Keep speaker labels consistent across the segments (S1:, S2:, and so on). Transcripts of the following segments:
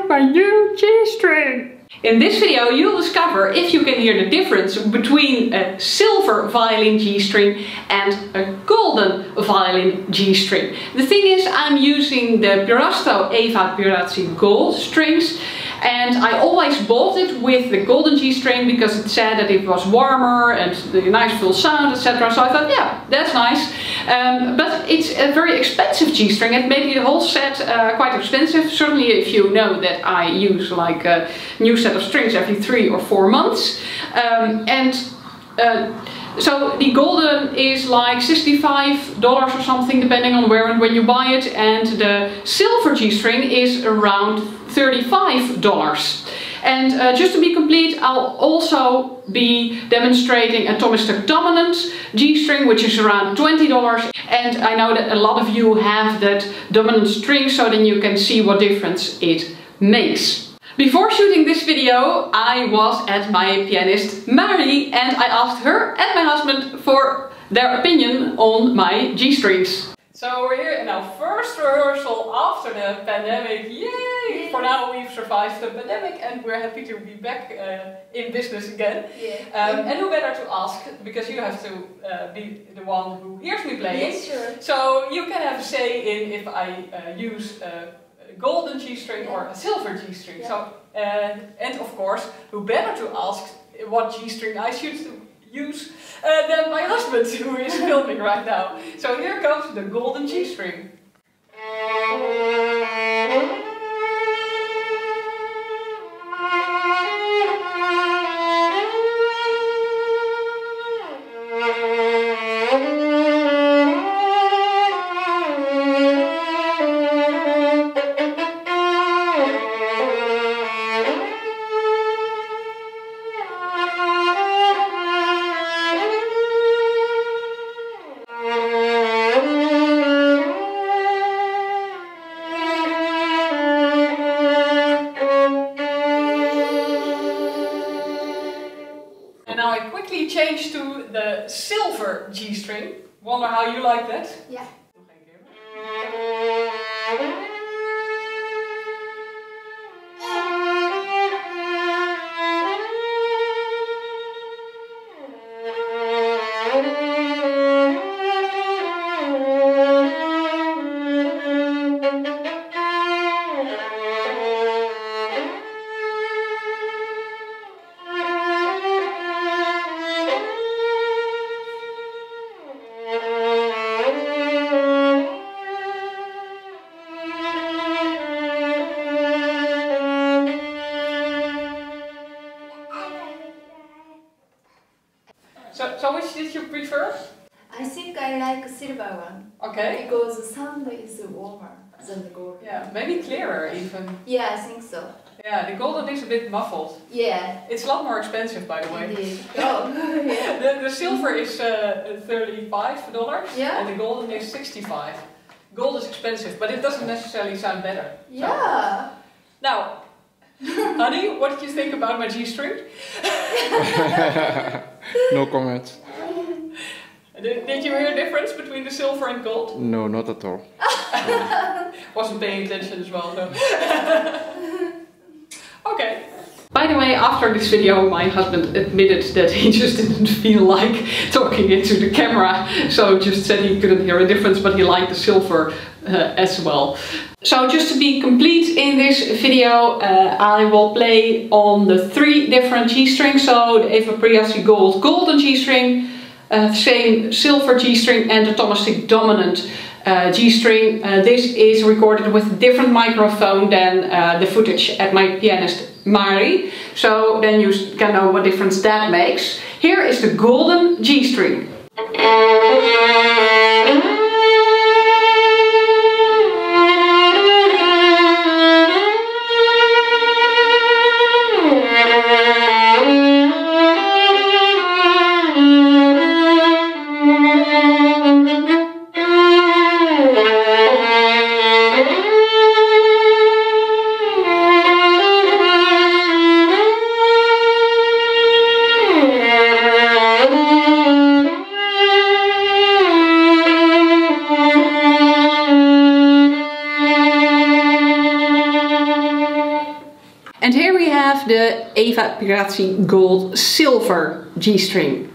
S1: my new G-string. In this video you'll discover if you can hear the difference between a silver violin G-string and a golden violin G-string. The thing is I'm using the Pirastro Evah Pirazzi Gold strings and I always bought it with the golden G string because it said that it was warmer and the nice full sound etc. So I thought yeah that's nice. Um, but it's a very expensive G string it made the whole set uh, quite expensive. Certainly if you know that I use like a new set of strings every three or four months. Um, and uh, so the golden is like $65 or something depending on where and when you buy it and the silver G-string is around $35. And uh, just to be complete, I'll also be demonstrating a Thomastik Dominant G-string, which is around $20. And I know that a lot of you have that dominant string, so then you can see what difference it makes. Before shooting this video, I was at my pianist Mary and I asked her and my husband for their opinion on my G-strings. So we're here in our first rehearsal after the pandemic. Yay! For now we've survived the pandemic and we're happy to be back uh, in business again.
S2: Yeah.
S1: Um, and who better to ask, because you have to uh, be the one who hears me playing.
S2: Yes, sure.
S1: So you can have a say in if I uh, use uh, golden G-string or a silver G-string.
S2: Yeah.
S1: So, uh, and of course, who better to ask what G-string I should use uh, than my husband who is filming right now. So here comes the golden G-string. Silver G-string. Wonder how you like that?
S2: Yeah.
S1: So, so which did you prefer?
S2: I think I like silver one
S1: Okay.
S2: because the sound is warmer than the gold.
S1: Yeah, maybe clearer even.
S2: Yeah, I think so.
S1: Yeah, the golden is a bit muffled.
S2: Yeah,
S1: It's a lot more expensive by the way.
S2: indeed. Oh, yeah.
S1: The, the silver is uh, $35
S2: Yeah.
S1: and the golden is 65 Gold is expensive, but it doesn't necessarily sound better. So-
S2: Yeah.
S1: Now, honey, what did you think about my G-string?
S3: no comment.
S1: Did, did you hear a difference between the silver and gold?
S3: No, not at all.
S1: Wasn't paying attention as well, so. okay. By the way, after this video, my husband admitted that he just didn't feel like talking into the camera, so just said he couldn't hear a difference, but he liked the silver uh, as well. So just to be complete in this video, uh, I will play on the three different G strings. So the Evah Pirazzi Gold Golden G string, uh, same silver G string and the Thomastik Dominant uh, G string. Uh, this is recorded with a different microphone than uh, the footage at my pianist Mari. So then you can know what difference that makes. Here is the Golden G here we have the Evah Pirazzi Gold Silver G-string.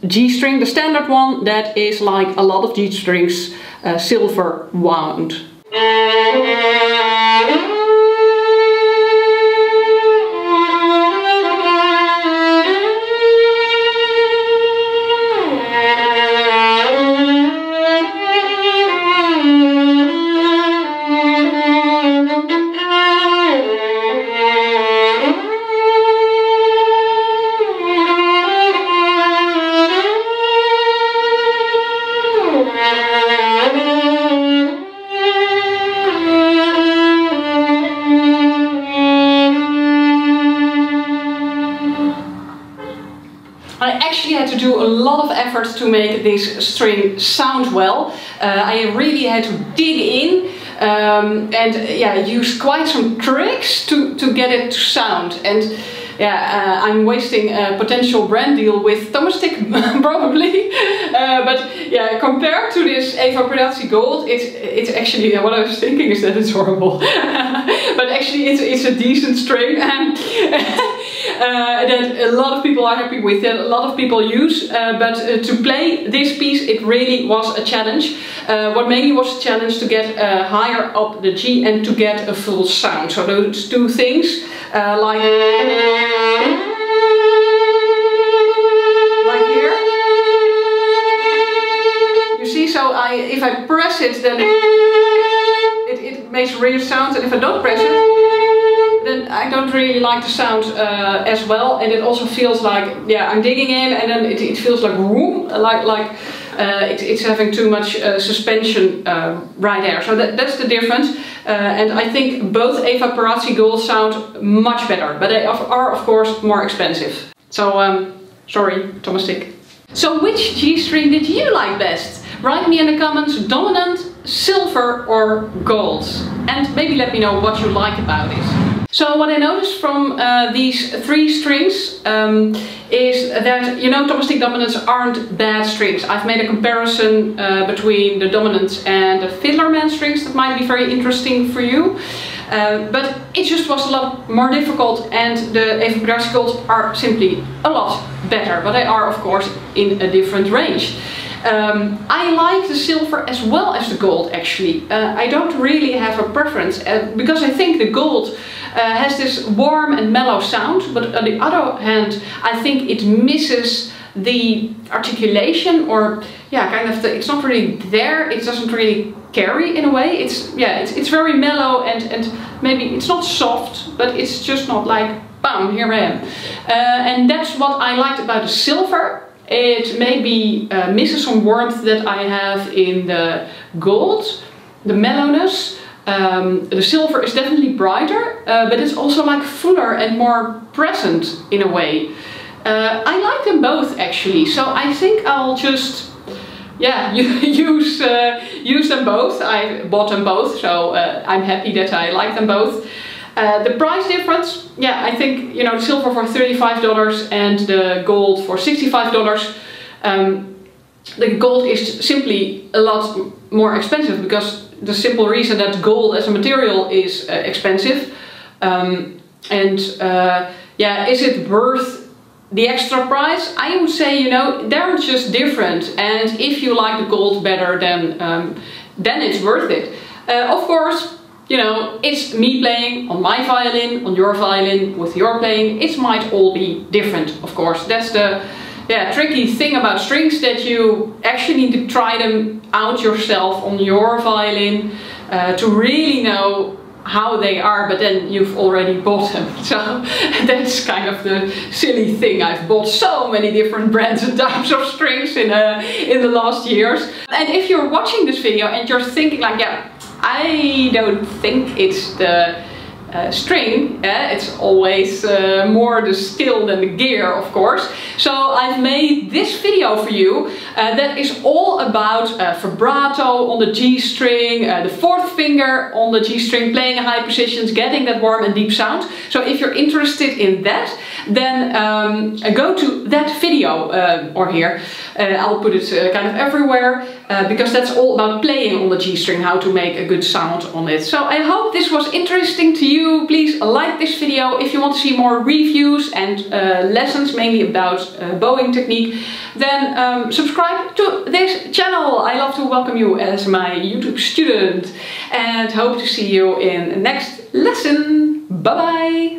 S1: Dominant G string, the standard one that is like a lot of G strings, uh, silver wound. I actually had to do a lot of effort to make this string sound well. Uh, I really had to dig in um, and yeah, use quite some tricks to, to get it to sound. And yeah, uh, I'm wasting a potential brand deal with Thomastik probably. Uh, but yeah, compared to this Evah Pirazzi Gold, it's, it's actually, what I was thinking is that it's horrible. but actually it's, it's a decent string. Uh, that a lot of people are happy with, that a lot of people use. Uh, but uh, to play this piece, it really was a challenge. What mainly was a challenge to get higher up the G and to get a full sound. So those two things, like like here. You see, so I if I press it, then it, it, it makes real sounds, and if I don't press it, I don't really like the sound uh, as well, and it also feels like yeah I'm digging in, and then it, it feels like room, like like uh, it, it's having too much uh, suspension uh, right there. So that, that's the difference, uh, and I think both Evah Pirazzi Gold sound much better, but they are of course more expensive. So um, sorry, Thomastik. So which G string did you like best? Write me in the comments dominant, silver or gold. And maybe let me know what you like about it. So what I noticed from uh, these three strings um, is that, you know, Thomastik dominants aren't bad strings. I've made a comparison uh, between the dominants and the Fiddlerman strings that might be very interesting for you. Uh, but it just was a lot more difficult and the Pirazzi are simply a lot better. But they are of course in a different range. Um, I like the silver as well as the gold actually. Uh, I don't really have a preference uh, because I think the gold uh, has this warm and mellow sound but on the other hand I think it misses the articulation or yeah kind of the, it's not really there it doesn't really carry in a way. It's yeah it's, it's very mellow and and maybe it's not soft but it's just not like bam here I am. Uh, and that's what I liked about the silver it maybe uh, misses some warmth that I have in the gold, the mellowness. Um, the silver is definitely brighter, uh, but it's also like fuller and more present in a way. Uh, I like them both actually, so I think I'll just yeah use uh, use them both. I bought them both, so uh, I'm happy that I like them both. Uh, the price difference, yeah, I think, you know, silver for $35 and the gold for $65. Um, the gold is simply a lot more expensive because the simple reason that gold as a material is uh, expensive. Um, and uh, yeah, is it worth the extra price? I would say, you know, they're just different. And if you like the gold better, then, um, then it's worth it. Uh, of course, you know, it's me playing on my violin, on your violin, with your playing. It might all be different, of course. That's the yeah, tricky thing about strings that you actually need to try them out yourself on your violin uh, to really know how they are, but then you've already bought them. So that's kind of the silly thing. I've bought so many different brands and types of strings in uh, in the last years. And if you're watching this video and you're thinking like, yeah, I don't think it's the uh, string. Uh, it's always uh, more the skill than the gear, of course. So I've made this video for you uh, that is all about uh, vibrato on the G string, uh, the fourth finger on the G string, playing in high positions, getting that warm and deep sound. So if you're interested in that, then um, go to that video or here. Eh, I'll put it eh, kind of everywhere eh, because that's all about playing on the G string, how to make a good sound on it. So I hope this was interesting to you please like this video. If you want to see more reviews and lessons mainly about bowing technique, then um, subscribe to this channel. I love to welcome you as my YouTube student and hope to see you in the next lesson. Bye bye!